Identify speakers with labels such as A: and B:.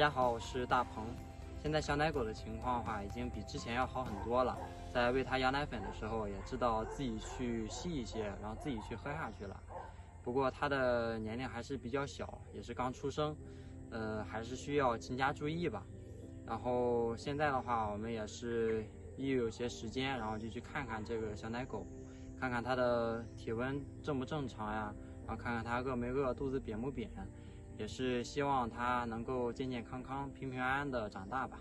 A: 大家好，我是大鹏。现在小奶狗的情况的话，已经比之前要好很多了。在喂它羊奶粉的时候，也知道自己去吸一些，然后自己去喝下去了。不过它的年龄还是比较小，也是刚出生，呃，还是需要勤加注意吧。然后现在的话，我们也是一有些时间，然后就去看看这个小奶狗，看看它的体温正不正常呀，然后看看它饿没饿，肚子扁不扁。也是希望他能够健健康康、平平安安的长大吧。